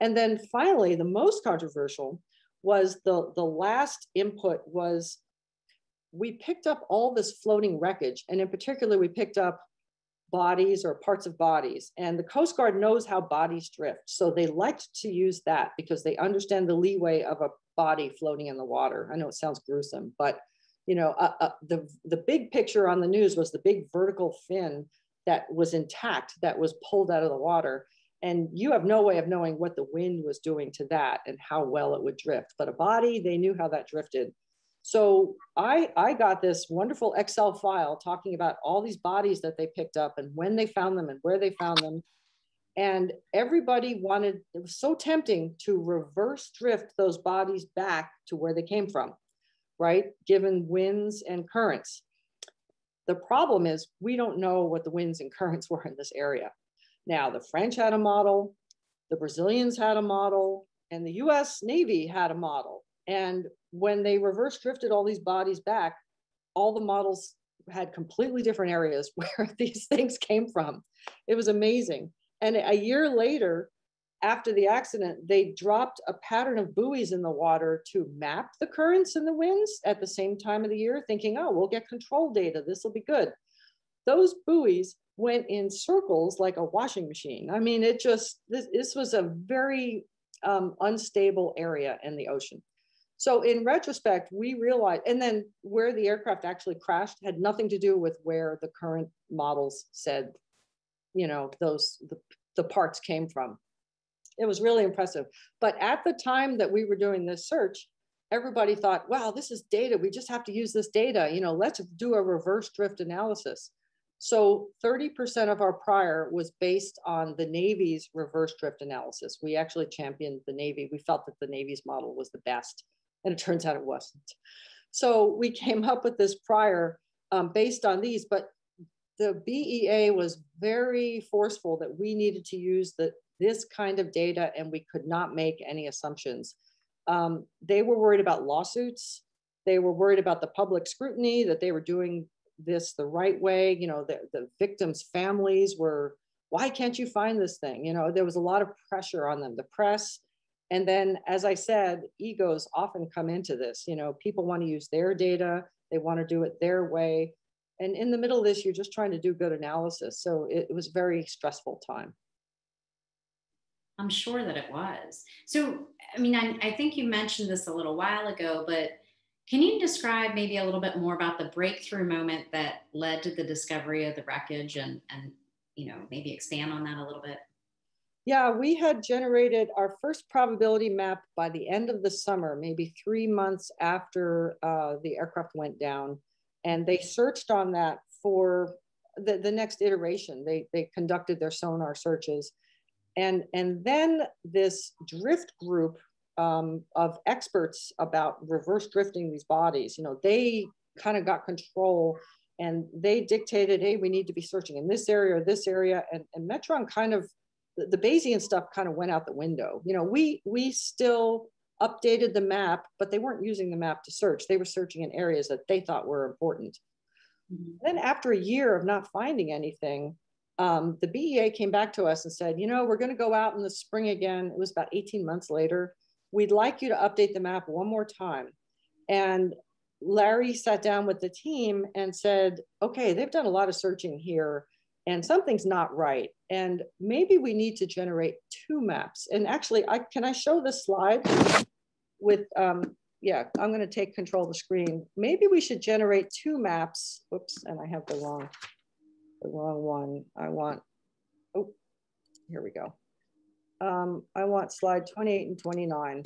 And then finally, the most controversial was the, the last input was we picked up all this floating wreckage. And in particular, we picked up bodies or parts of bodies. And the Coast Guard knows how bodies drift. So they liked to use that because they understand the leeway of a body floating in the water. I know it sounds gruesome, but you know, uh, uh, the, the big picture on the news was the big vertical fin that was intact that was pulled out of the water. And you have no way of knowing what the wind was doing to that and how well it would drift. But a body, they knew how that drifted. So I, I got this wonderful Excel file talking about all these bodies that they picked up and when they found them and where they found them. And everybody wanted, it was so tempting to reverse drift those bodies back to where they came from, right? Given winds and currents. The problem is we don't know what the winds and currents were in this area. Now, the French had a model, the Brazilians had a model, and the US Navy had a model. And when they reverse drifted all these bodies back, all the models had completely different areas where these things came from. It was amazing. And a year later, after the accident, they dropped a pattern of buoys in the water to map the currents and the winds at the same time of the year, thinking, oh, we'll get control data. This will be good. Those buoys went in circles like a washing machine. I mean, it just, this, this was a very um, unstable area in the ocean. So in retrospect, we realized, and then where the aircraft actually crashed had nothing to do with where the current models said, you know, those the, the parts came from. It was really impressive. But at the time that we were doing this search, everybody thought, wow, this is data. We just have to use this data. You know, let's do a reverse drift analysis. So 30% of our prior was based on the Navy's reverse drift analysis. We actually championed the Navy. We felt that the Navy's model was the best and it turns out it wasn't. So we came up with this prior um, based on these, but the BEA was very forceful that we needed to use the, this kind of data and we could not make any assumptions. Um, they were worried about lawsuits. They were worried about the public scrutiny that they were doing this the right way. You know, the, the victims' families were, why can't you find this thing? You know, there was a lot of pressure on them. The press, and then, as I said, egos often come into this. You know, people want to use their data, they want to do it their way. And in the middle of this, you're just trying to do good analysis. So it, it was very stressful time. I'm sure that it was. So, I mean, I, I think you mentioned this a little while ago, but can you describe maybe a little bit more about the breakthrough moment that led to the discovery of the wreckage and, and you know, maybe expand on that a little bit? Yeah, we had generated our first probability map by the end of the summer, maybe three months after uh, the aircraft went down. And they searched on that for the, the next iteration. They, they conducted their sonar searches. And, and then this drift group um, of experts about reverse drifting these bodies, you know, they kind of got control and they dictated, hey, we need to be searching in this area or this area. And, and Metron kind of the, the Bayesian stuff kind of went out the window. You know, we we still updated the map, but they weren't using the map to search. They were searching in areas that they thought were important. Mm-hmm. Then after a year of not finding anything, um, the BEA came back to us and said, you know, we're going to go out in the spring again. It was about 18 months later. We'd like you to update the map one more time. And Larry sat down with the team and said, okay, they've done a lot of searching here and something's not right. And maybe we need to generate two maps. And actually, I can I show this slide with, um, yeah, I'm gonna take control of the screen. Maybe we should generate two maps. Oops, and I have the wrong, the wrong one. I want, oh, here we go. Um, I want slide 28 and 29.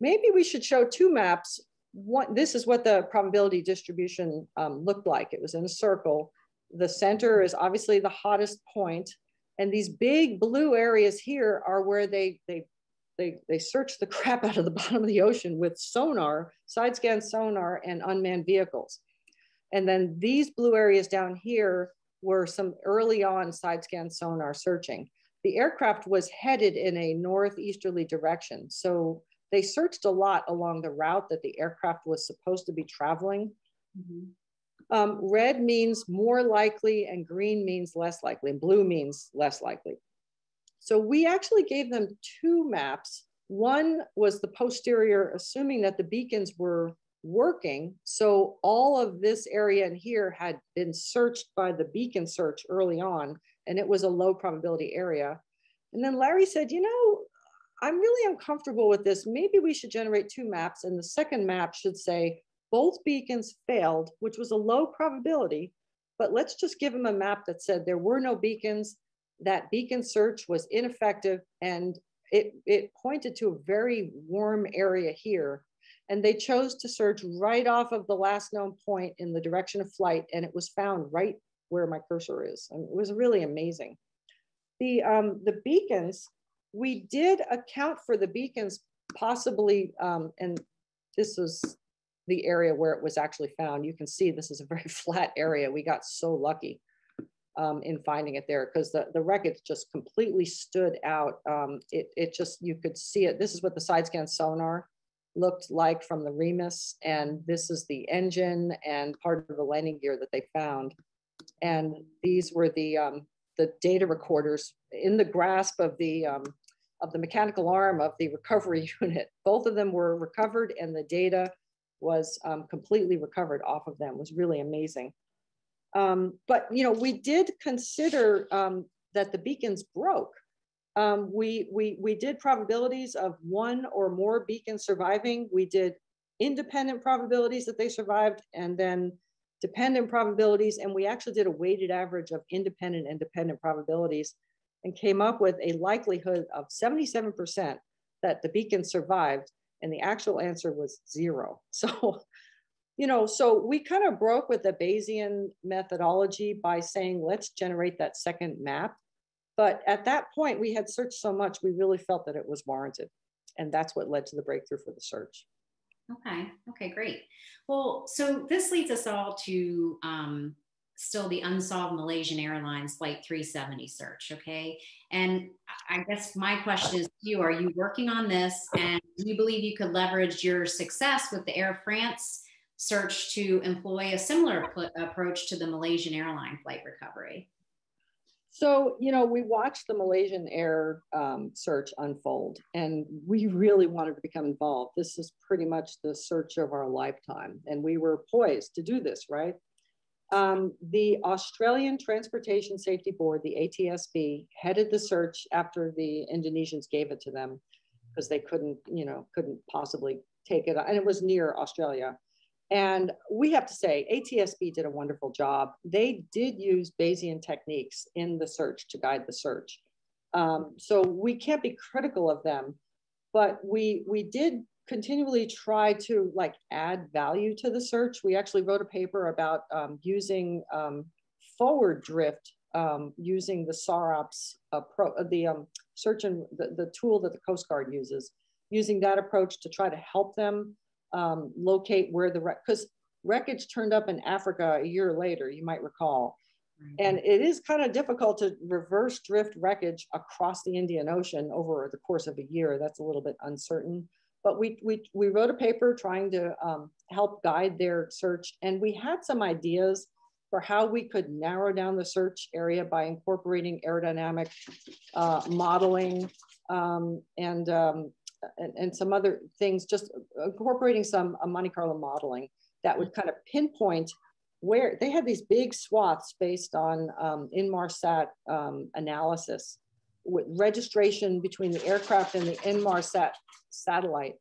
Maybe we should show two maps. One, this is what the probability distribution um, looked like. It was in a circle the center is obviously the hottest point, and these big blue areas here are where they they they they search the crap out of the bottom of the ocean with sonar, side scan sonar, and unmanned vehicles. And then these blue areas down here were some early on side scan sonar searching. The aircraft was headed in a northeasterly direction. So they searched a lot along the route that the aircraft was supposed to be traveling. Mm -hmm. Um, red means more likely and green means less likely and blue means less likely. So we actually gave them two maps. One was the posterior, assuming that the beacons were working. So all of this area in here had been searched by the beacon search early on, and it was a low probability area. And then Larry said, you know, I'm really uncomfortable with this. Maybe we should generate two maps. And the second map should say both beacons failed, which was a low probability, but let's just give them a map that said there were no beacons, that beacon search was ineffective, and it, it pointed to a very warm area here. And they chose to search right off of the last known point in the direction of flight, and it was found right where my cursor is. And it was really amazing. The, um, the beacons, we did account for the beacons possibly, um, and this was the area where it was actually found. You can see this is a very flat area. We got so lucky um, in finding it there because the, the wreckage just completely stood out. Um, it, it just, you could see it. This is what the side scan sonar looked like from the Remus. And this is the engine and part of the landing gear that they found. And these were the, um, the data recorders in the grasp of the, um, of the mechanical arm of the recovery unit. Both of them were recovered and the data was um, completely recovered off of them. It was really amazing. Um, but you know, we did consider um, that the beacons broke. Um, we, we, we did probabilities of one or more beacons surviving. We did independent probabilities that they survived and then dependent probabilities. And we actually did a weighted average of independent and dependent probabilities and came up with a likelihood of 77% that the beacon survived and the actual answer was zero. So, you know, so we kind of broke with the Bayesian methodology by saying, let's generate that second map. But at that point, we had searched so much, we really felt that it was warranted. And that's what led to the breakthrough for the search. Okay, okay, great. Well, so this leads us all to um, still the unsolved Malaysian Airlines Flight 370 search. Okay. And I guess my question is to you Are you working on this? And do you believe you could leverage your success with the Air France search to employ a similar approach to the Malaysian airline flight recovery? So, you know, we watched the Malaysian Air um, search unfold and we really wanted to become involved. This is pretty much the search of our lifetime. And we were poised to do this, right? Um, the Australian Transportation Safety Board, the ATSB, headed the search after the Indonesians gave it to them because they couldn't, you know, couldn't possibly take it. And it was near Australia. And we have to say, ATSB did a wonderful job. They did use Bayesian techniques in the search to guide the search. Um, so we can't be critical of them, but we we did continually try to like add value to the search. We actually wrote a paper about um, using um, forward drift um, using the SAROPS uh, the um, search and the, the tool that the Coast Guard uses, using that approach to try to help them um, locate where the wreck, because wreckage turned up in Africa a year later, you might recall. And it is kind of difficult to reverse drift wreckage across the Indian Ocean over the course of a year. That's a little bit uncertain. But we, we, we wrote a paper trying to um, help guide their search. And we had some ideas for how we could narrow down the search area by incorporating aerodynamic uh, modeling um, and, um, and, and, some other things, just incorporating some uh, Monte Carlo modeling that would kind of pinpoint where they had these big swaths based on um, Inmarsat um, analysis with registration between the aircraft and the Inmarsat satellite.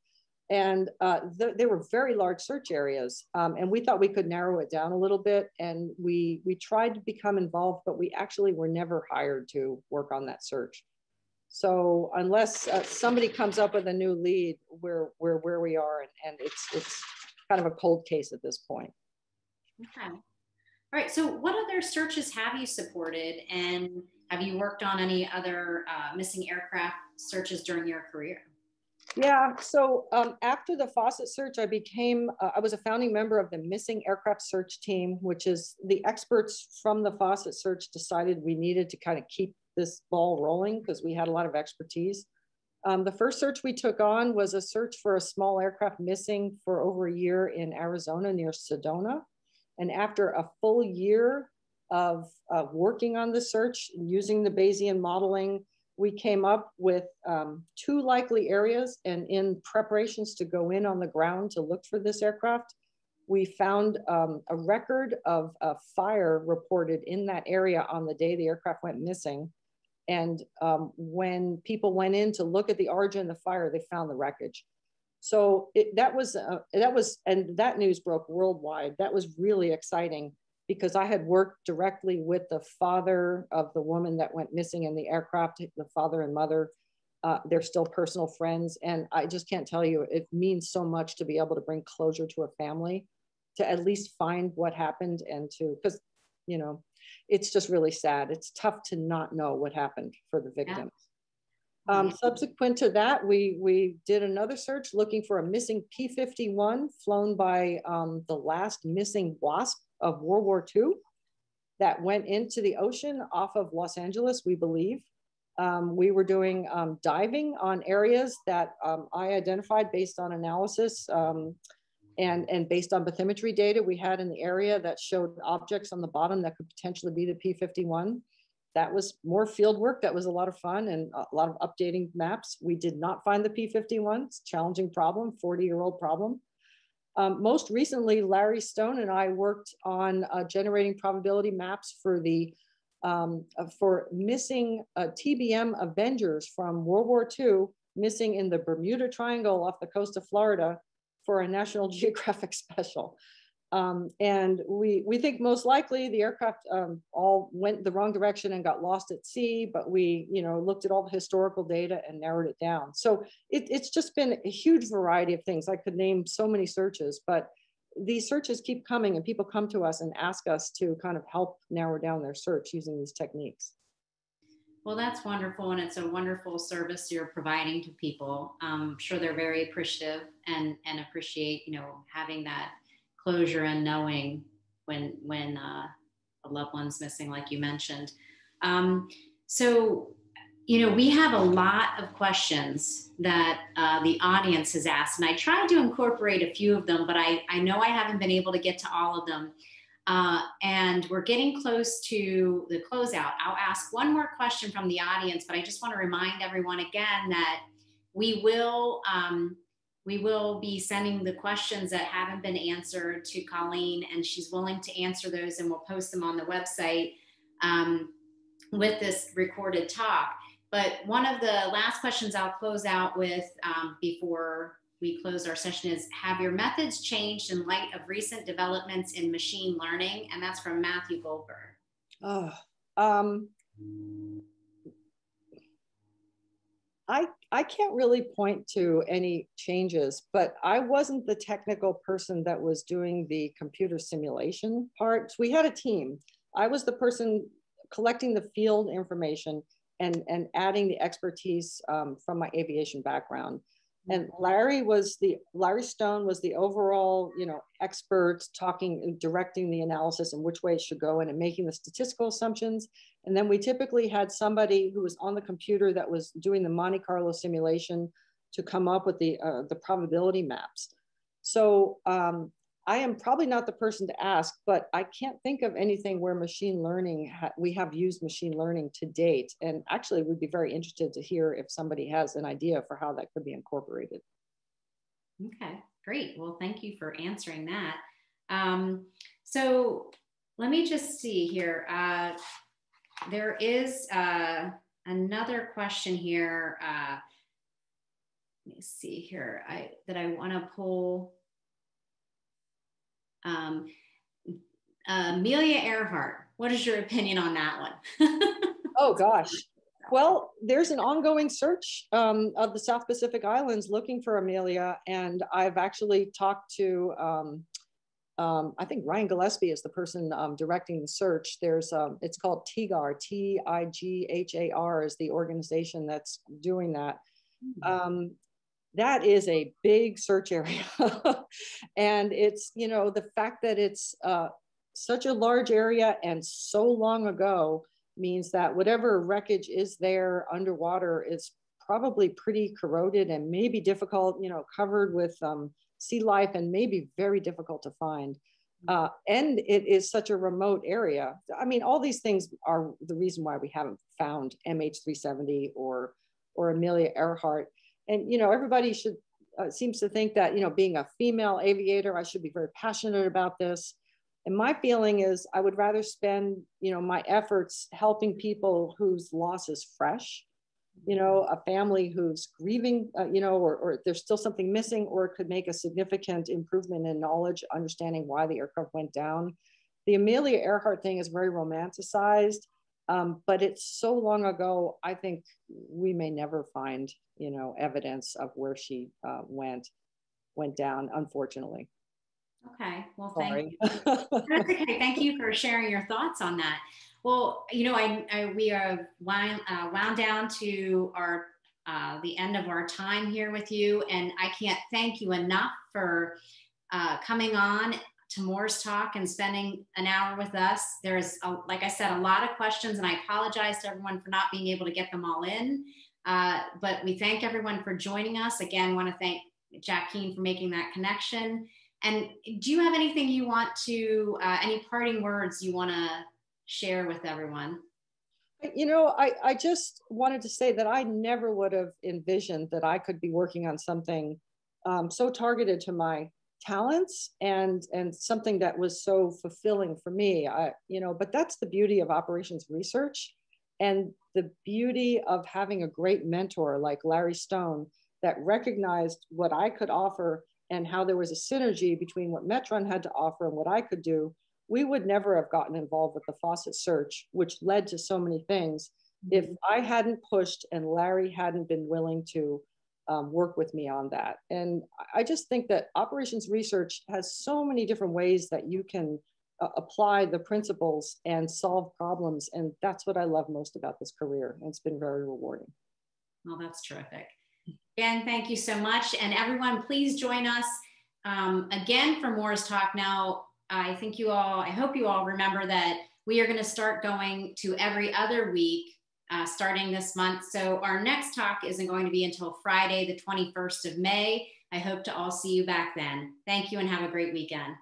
And uh, th they were very large search areas. Um, and we thought we could narrow it down a little bit. And we, we tried to become involved, but we actually were never hired to work on that search. So unless uh, somebody comes up with a new lead, we're, we're where we are. And, and it's, it's kind of a cold case at this point. Okay. All right. So, what other searches have you supported, and have you worked on any other uh, missing aircraft searches during your career? Yeah. So um, after the Fossett search, I became uh, I was a founding member of the Missing Aircraft Search Team, which is the experts from the Fossett search decided we needed to kind of keep this ball rolling because we had a lot of expertise. Um, the first search we took on was a search for a small aircraft missing for over a year in Arizona near Sedona. And after a full year of uh, working on the search using the Bayesian modeling, we came up with um, two likely areas and in preparations to go in on the ground to look for this aircraft, we found um, a record of a fire reported in that area on the day the aircraft went missing. And um, when people went in to look at the origin of the fire, they found the wreckage. So it, that was uh, that was and that news broke worldwide. That was really exciting because I had worked directly with the father of the woman that went missing in the aircraft, the father and mother. Uh, they're still personal friends, and I just can't tell you. It means so much to be able to bring closure to a family, to at least find what happened, and to because you know, it's just really sad. It's tough to not know what happened for the victims. Yeah. Um, subsequent to that, we, we did another search looking for a missing P-51 flown by um, the last missing WASP of World War II that went into the ocean off of Los Angeles, we believe. Um, we were doing um, diving on areas that um, I identified based on analysis um, and, and based on bathymetry data we had in the area that showed objects on the bottom that could potentially be the P-51 that was more field work. That was a lot of fun and a lot of updating maps. We did not find the P51. It's challenging problem, 40 year old problem. Um, most recently, Larry Stone and I worked on uh, generating probability maps for the um, uh, for missing uh, TBM Avengers from World War II, missing in the Bermuda Triangle off the coast of Florida for a National Geographic special. Um, and we, we think most likely the aircraft um, all went the wrong direction and got lost at sea, but we you know, looked at all the historical data and narrowed it down. So it, it's just been a huge variety of things. I could name so many searches, but these searches keep coming and people come to us and ask us to kind of help narrow down their search using these techniques. Well, that's wonderful, and it's a wonderful service you're providing to people. I'm sure they're very appreciative and and appreciate you know having that closure and knowing when when uh, a loved one's missing, like you mentioned. Um, so, you know, we have a lot of questions that uh, the audience has asked, and I tried to incorporate a few of them, but I, I know I haven't been able to get to all of them. Uh, and we're getting close to the closeout. I'll ask one more question from the audience, but I just want to remind everyone again that we will um, we will be sending the questions that haven't been answered to Colleen, and she's willing to answer those, and we'll post them on the website um, with this recorded talk. But one of the last questions I'll close out with um, before we close our session is Have your methods changed in light of recent developments in machine learning? And that's from Matthew Goldberg. Oh, um, I, I can't really point to any changes, but I wasn't the technical person that was doing the computer simulation part. We had a team. I was the person collecting the field information and, and adding the expertise um, from my aviation background. And Larry was the Larry Stone was the overall, you know, expert talking, directing the analysis and which way it should go in and making the statistical assumptions. And then we typically had somebody who was on the computer that was doing the Monte Carlo simulation to come up with the uh, the probability maps. So um, I am probably not the person to ask, but I can't think of anything where machine learning, ha we have used machine learning to date. And actually we'd be very interested to hear if somebody has an idea for how that could be incorporated. Okay, great. Well, thank you for answering that. Um, so let me just see here. Uh, there is uh, another question here. Uh, let me see here I, that I want to pull. Um, uh, Amelia Earhart, what is your opinion on that one? oh gosh. Well, there's an ongoing search um, of the South Pacific Islands looking for Amelia, and I've actually talked to, um, um, I think Ryan Gillespie is the person um, directing the search. There's, um, it's called TIGHAR, T-I-G-H-A-R is the organization that's doing that. Mm -hmm that is a big search area. and it's, you know, the fact that it's uh, such a large area and so long ago means that whatever wreckage is there underwater is probably pretty corroded and maybe difficult, you know, covered with um, sea life and maybe very difficult to find. Uh, and it is such a remote area. I mean, all these things are the reason why we haven't found MH370 or or Amelia Earhart and you know everybody should uh, seems to think that you know being a female aviator i should be very passionate about this. And my feeling is i would rather spend you know my efforts helping people whose loss is fresh you know a family who's grieving uh, you know or, or there's still something missing or it could make a significant improvement in knowledge understanding why the aircraft went down. The amelia earhart thing is very romanticized um, but it's so long ago i think we may never find you know, evidence of where she uh, went went down, unfortunately. Okay. Well, thank you. That's okay. Thank you for sharing your thoughts on that. Well, you know, I, I we are wound, uh, wound down to our uh, the end of our time here with you, and I can't thank you enough for uh, coming on to MORS Talk and spending an hour with us. There's, a, like I said, a lot of questions, and I apologize to everyone for not being able to get them all in. Uh, but we thank everyone for joining us. Again, want to thank Jack Keane for making that connection. And do you have anything you want to, uh, any parting words you want to share with everyone? You know, I, I just wanted to say that I never would have envisioned that I could be working on something um, so targeted to my talents and and something that was so fulfilling for me. I, you know, but that's the beauty of operations research and the beauty of having a great mentor like Larry Stone that recognized what I could offer and how there was a synergy between what Metron had to offer and what I could do, we would never have gotten involved with the Fossett search, which led to so many things. Mm-hmm. If I hadn't pushed and Larry hadn't been willing to um, work with me on that. And I just think that operations research has so many different ways that you can uh, apply the principles and solve problems. And that's what I love most about this career. And it's been very rewarding. Well, that's terrific. Again, thank you so much. And everyone, please join us um, again for MORS Talk. Now, I think you all, I hope you all remember that we are going to start going to every other week uh, starting this month. So our next talk isn't going to be until Friday, the 21st of May. I hope to all see you back then. Thank you and have a great weekend.